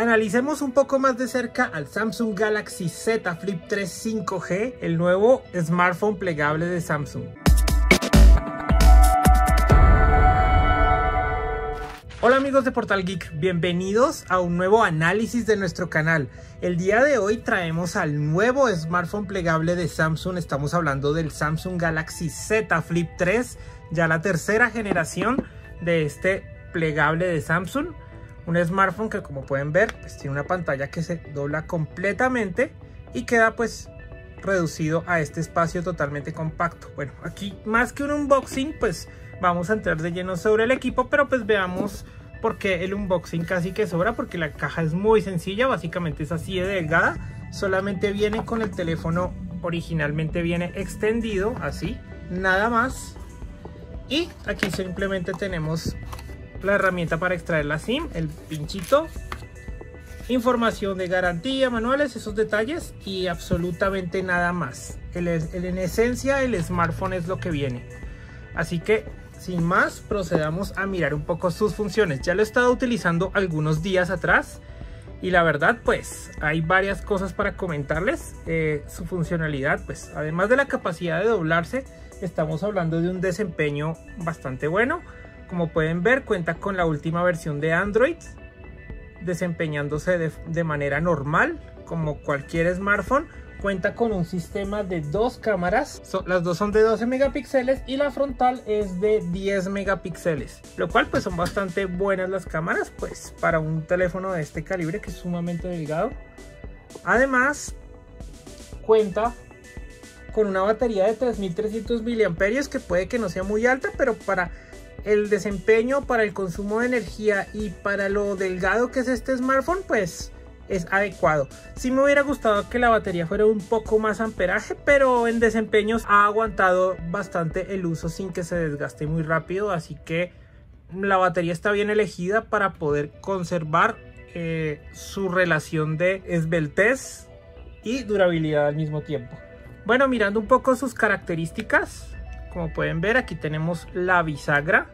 Analicemos un poco más de cerca al Samsung Galaxy Z Flip 3 5G, el nuevo smartphone plegable de Samsung. Hola amigos de Portal Geek, bienvenidos a un nuevo análisis de nuestro canal. El día de hoy traemos al nuevo smartphone plegable de Samsung, estamos hablando del Samsung Galaxy Z Flip 3, ya la tercera generación de este plegable de Samsung. Un smartphone que como pueden ver pues tiene una pantalla que se dobla completamente y queda pues reducido a este espacio totalmente compacto. Bueno, aquí más que un unboxing pues vamos a entrar de lleno sobre el equipo, pero pues veamos por qué el unboxing casi que sobra, porque la caja es muy sencilla, básicamente es así de delgada, solamente viene con el teléfono, originalmente viene extendido, así, nada más. Y aquí simplemente tenemos la herramienta para extraer la SIM, el pinchito, información de garantía, manuales, esos detalles y absolutamente nada más. En esencia el smartphone es lo que viene. Así que sin más procedamos a mirar un poco sus funciones. Ya lo he estado utilizando algunos días atrás y la verdad pues hay varias cosas para comentarles. Eh, su funcionalidad pues además de la capacidad de doblarse estamos hablando de un desempeño bastante bueno como pueden ver, cuenta con la última versión de Android, desempeñándose de, manera normal, como cualquier smartphone. Cuenta con un sistema de dos cámaras, las dos son de 12 megapíxeles y la frontal es de 10 megapíxeles, lo cual pues son bastante buenas las cámaras pues para un teléfono de este calibre que es sumamente delgado. Además cuenta con una batería de 3300 mAh que puede que no sea muy alta, pero para el desempeño para el consumo de energía y para lo delgado que es este smartphone, pues es adecuado. Si me hubiera gustado que la batería fuera un poco más amperaje, pero en desempeños ha aguantado bastante el uso sin que se desgaste muy rápido, así que la batería está bien elegida para poder conservar eh, su relación de esbeltez y durabilidad al mismo tiempo. Bueno, mirando un poco sus características, como pueden ver, aquí tenemos la bisagra.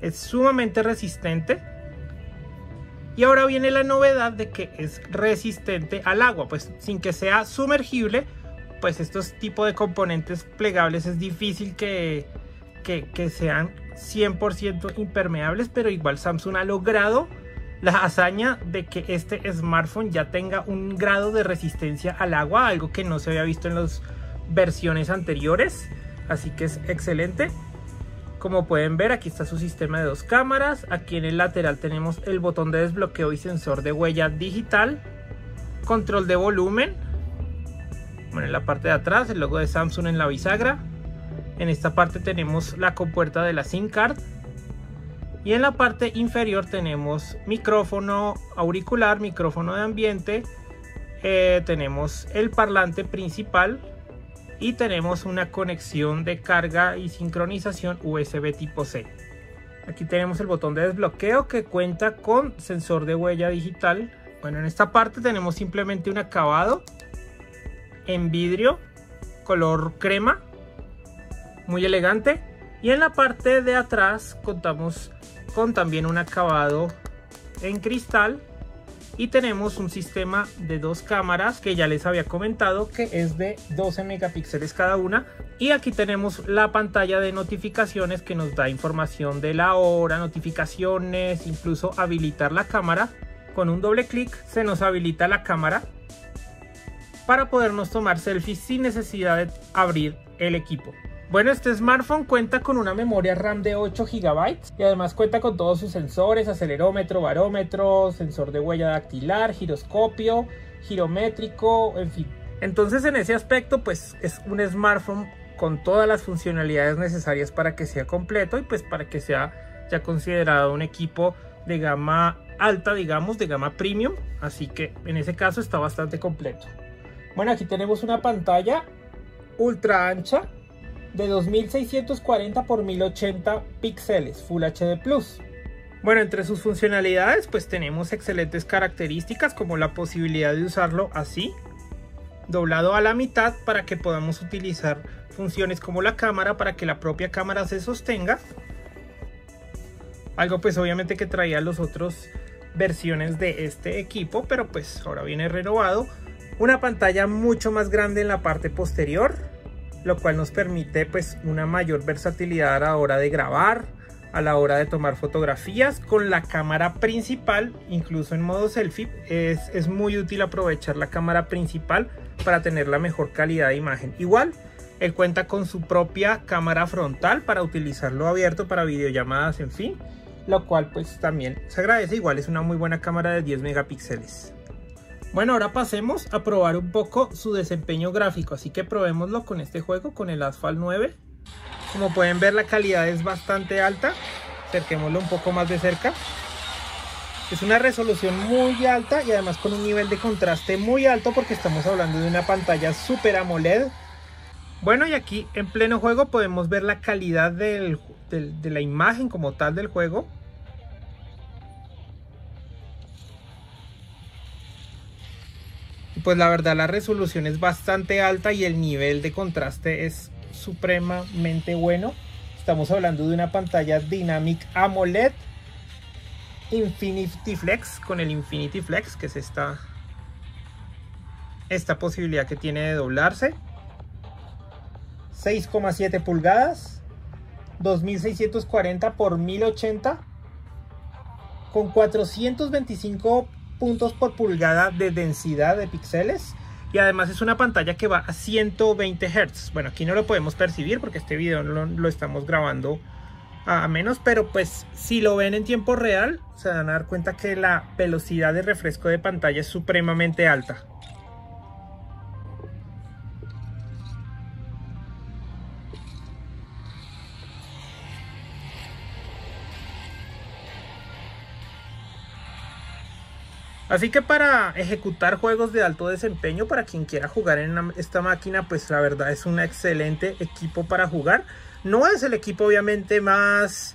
Es sumamente resistente. Y ahora viene la novedad de que es resistente al agua. Pues sin que sea sumergible, pues estos tipos de componentes plegables es difícil que, que, que sean 100% impermeables. Pero igual Samsung ha logrado la hazaña de que este smartphone ya tenga un grado de resistencia al agua. Algo que no se había visto en las versiones anteriores así que es excelente. Como pueden ver, aquí está su sistema de dos cámaras. Aquí en el lateral tenemos el botón de desbloqueo y sensor de huella digital. Control de volumen. Bueno, en la parte de atrás, el logo de Samsung en la bisagra. En esta parte tenemos la compuerta de la SIM card. Y en la parte inferior tenemos micrófono auricular, micrófono de ambiente. Eh, tenemos el parlante principal y tenemos una conexión de carga y sincronización USB tipo C. Aquí tenemos el botón de desbloqueo que cuenta con sensor de huella digital. Bueno, en esta parte tenemos simplemente un acabado en vidrio color crema, muy elegante. Y en la parte de atrás contamos con también un acabado en cristal y tenemos un sistema de dos cámaras que ya les había comentado que es de 12 megapíxeles cada una y aquí tenemos la pantalla de notificaciones que nos da información de la hora, notificaciones, incluso habilitar la cámara. Con un doble clic se nos habilita la cámara para podernos tomar selfies sin necesidad de abrir el equipo. Bueno, este smartphone cuenta con una memoria RAM de 8 GB y además cuenta con todos sus sensores, acelerómetro, barómetro, sensor de huella dactilar, giroscopio, girométrico, en fin. Entonces en ese aspecto pues es un smartphone con todas las funcionalidades necesarias para que sea completo y pues para que sea ya considerado un equipo de gama alta, digamos, de gama premium. Así que en ese caso está bastante completo. Bueno, aquí tenemos una pantalla ultra ancha de 2640 por 1080 píxeles Full HD Plus. Bueno, entre sus funcionalidades pues tenemos excelentes características como la posibilidad de usarlo así, doblado a la mitad para que podamos utilizar funciones como la cámara para que la propia cámara se sostenga. Algo pues obviamente que traía los otros versiones de este equipo, pero pues ahora viene renovado. Una pantalla mucho más grande en la parte posterior, lo cual nos permite pues una mayor versatilidad a la hora de grabar, a la hora de tomar fotografías con la cámara principal, incluso en modo selfie, es, es muy útil aprovechar la cámara principal para tener la mejor calidad de imagen. Igual, él cuenta con su propia cámara frontal para utilizarlo abierto para videollamadas, en fin, lo cual pues también se agradece. Igual es una muy buena cámara de 10 megapíxeles. Bueno, ahora pasemos a probar un poco su desempeño gráfico, así que probémoslo con este juego, con el Asphalt 9. Como pueden ver la calidad es bastante alta, acerquémoslo un poco más de cerca. Es una resolución muy alta y además con un nivel de contraste muy alto porque estamos hablando de una pantalla Super AMOLED. Bueno y aquí en pleno juego podemos ver la calidad de la imagen como tal del juego. Pues la verdad la resolución es bastante alta y el nivel de contraste es supremamente bueno. Estamos hablando de una pantalla Dynamic AMOLED Infinity Flex con el Infinity Flex que es esta, esta posibilidad que tiene de doblarse. 6,7 pulgadas 2640 por 1080 con 425 puntos por pulgada de densidad de píxeles y además es una pantalla que va a 120 Hz. Bueno, aquí no lo podemos percibir porque este video lo, estamos grabando a menos, pero pues si lo ven en tiempo real se van a dar cuenta que la velocidad de refresco de pantalla es supremamente alta. Así que para ejecutar juegos de alto desempeño, para quien quiera jugar en esta máquina, pues la verdad es un excelente equipo para jugar. No es el equipo obviamente más,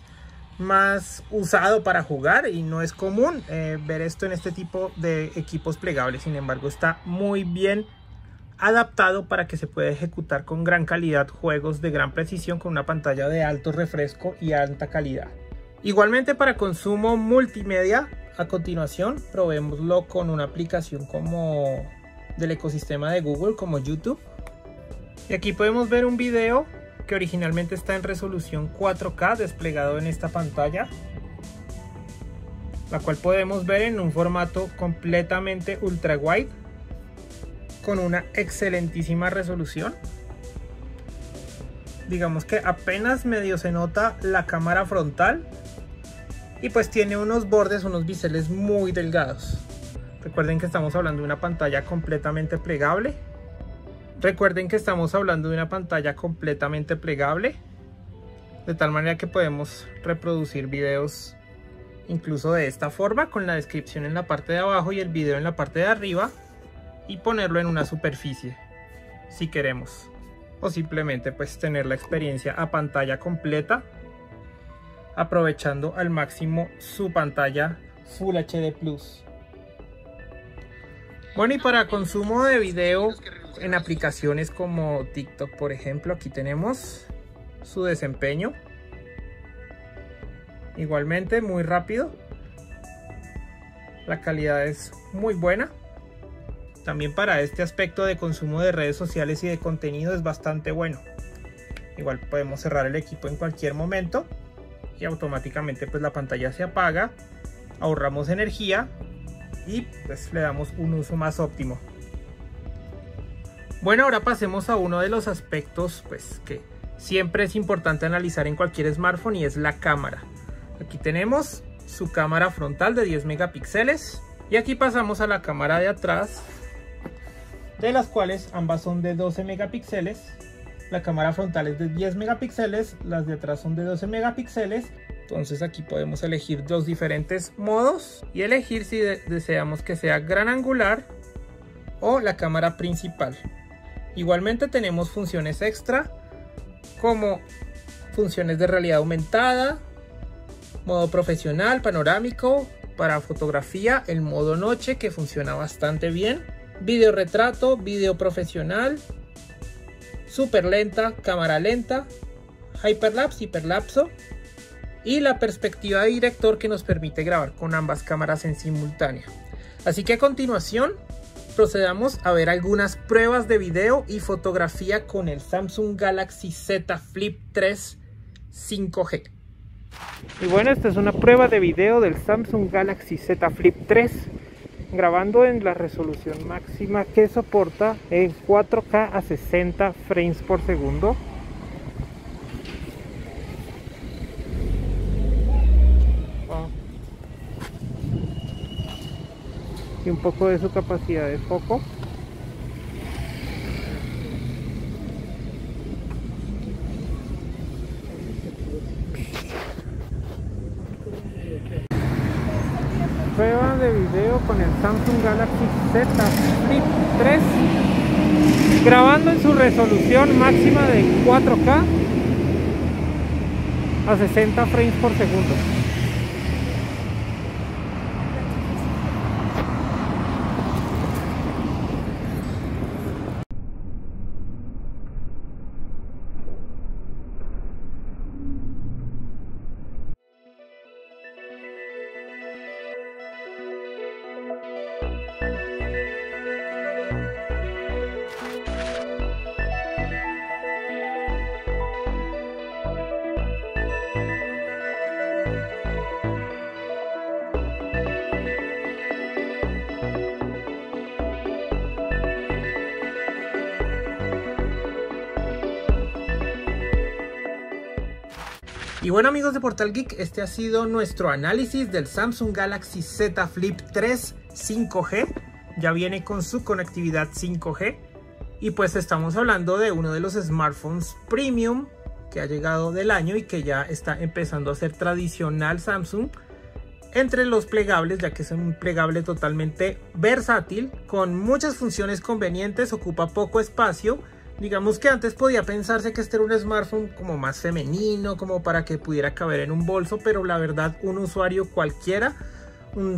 más usado para jugar y no es común eh, ver esto en este tipo de equipos plegables. Sin embargo, está muy bien adaptado para que se pueda ejecutar con gran calidad juegos de gran precisión con una pantalla de alto refresco y alta calidad. Igualmente para consumo multimedia a continuación, probémoslo con una aplicación como del ecosistema de Google, como YouTube. Y aquí podemos ver un video que originalmente está en resolución 4K desplegado en esta pantalla, la cual podemos ver en un formato completamente ultra wide con una excelentísima resolución. Digamos que apenas medio se nota la cámara frontal y pues tiene unos bordes, unos biseles muy delgados. Recuerden que estamos hablando de una pantalla completamente plegable. Recuerden que estamos hablando de una pantalla completamente plegable. De tal manera que podemos reproducir videos incluso de esta forma con la descripción en la parte de abajo y el video en la parte de arriba y ponerlo en una superficie si queremos o simplemente pues tener la experiencia a pantalla completa aprovechando al máximo su pantalla Full HD Plus. Bueno y para consumo de video en aplicaciones como TikTok por ejemplo, aquí tenemos su desempeño. Igualmente muy rápido. La calidad es muy buena. También para este aspecto de consumo de redes sociales y de contenido es bastante bueno. Igual podemos cerrar el equipo en cualquier momento y automáticamente pues la pantalla se apaga, ahorramos energía y pues le damos un uso más óptimo. Bueno, ahora pasemos a uno de los aspectos pues que siempre es importante analizar en cualquier smartphone y es la cámara. Aquí tenemos su cámara frontal de 10 megapíxeles y aquí pasamos a la cámara de atrás de las cuales ambas son de 12 megapíxeles la cámara frontal es de 10 megapíxeles, las de atrás son de 12 megapíxeles. Entonces aquí podemos elegir dos diferentes modos y elegir si deseamos que sea gran angular o la cámara principal. Igualmente tenemos funciones extra como funciones de realidad aumentada, modo profesional, panorámico, para fotografía, el modo noche que funciona bastante bien, video retrato, video profesional, super lenta, cámara lenta, hyperlapse, hiperlapso y la perspectiva de director que nos permite grabar con ambas cámaras en simultáneo. Así que a continuación procedamos a ver algunas pruebas de video y fotografía con el Samsung Galaxy Z Flip 3 5G. Y bueno, esta es una prueba de video del Samsung Galaxy Z Flip 3 grabando en la resolución máxima que soporta en 4K a 60 frames por segundo. Y un poco de su capacidad de foco. Prueba de video con el Samsung Galaxy Z Flip 3 grabando en su resolución máxima de 4K a 60 frames por segundo. Y bueno amigos de Portal Geek, este ha sido nuestro análisis del Samsung Galaxy Z Flip 3 5G. Ya viene con su conectividad 5G. Y pues estamos hablando de uno de los smartphones premium que ha llegado del año y que ya está empezando a ser tradicional Samsung entre los plegables, ya que es un plegable totalmente versátil, con muchas funciones convenientes, ocupa poco espacio Digamos que antes podía pensarse que este era un smartphone como más femenino, como para que pudiera caber en un bolso, pero la verdad un usuario cualquiera,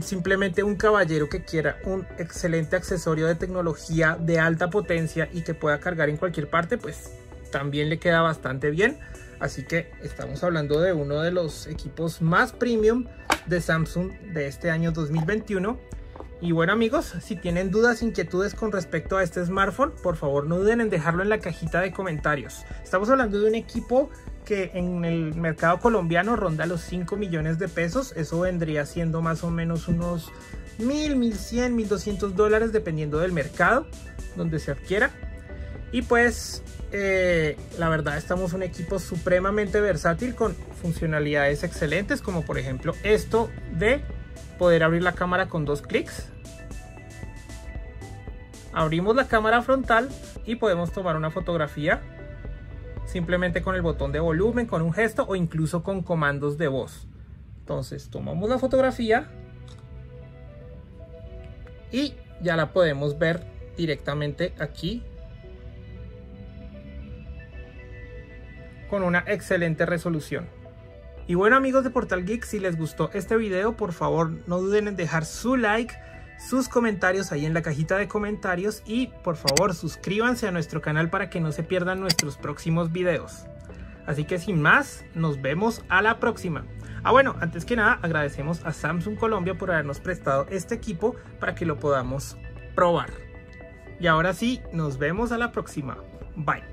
simplemente un caballero que quiera un excelente accesorio de tecnología de alta potencia y que pueda cargar en cualquier parte, pues también le queda bastante bien. Así que estamos hablando de uno de los equipos más premium de Samsung de este año 2021 y bueno amigos, si tienen dudas, inquietudes con respecto a este smartphone, por favor no duden en dejarlo en la cajita de comentarios. Estamos hablando de un equipo que en el mercado colombiano ronda los 5 millones de pesos. Eso vendría siendo más o menos unos 1000, 1100, 1200 dólares dependiendo del mercado donde se adquiera. Y pues eh, la verdad estamos un equipo supremamente versátil con funcionalidades excelentes como por ejemplo esto de poder abrir la cámara con dos clics. Abrimos la cámara frontal y podemos tomar una fotografía simplemente con el botón de volumen, con un gesto o incluso con comandos de voz. Entonces tomamos la fotografía y ya la podemos ver directamente aquí con una excelente resolución. Y bueno amigos de Portal Geek, si les gustó este video, por favor no duden en dejar su like, sus comentarios ahí en la cajita de comentarios y por favor suscríbanse a nuestro canal para que no se pierdan nuestros próximos videos. Así que sin más, nos vemos a la próxima. Ah bueno, antes que nada agradecemos a Samsung Colombia por habernos prestado este equipo para que lo podamos probar. Y ahora sí, nos vemos a la próxima. Bye.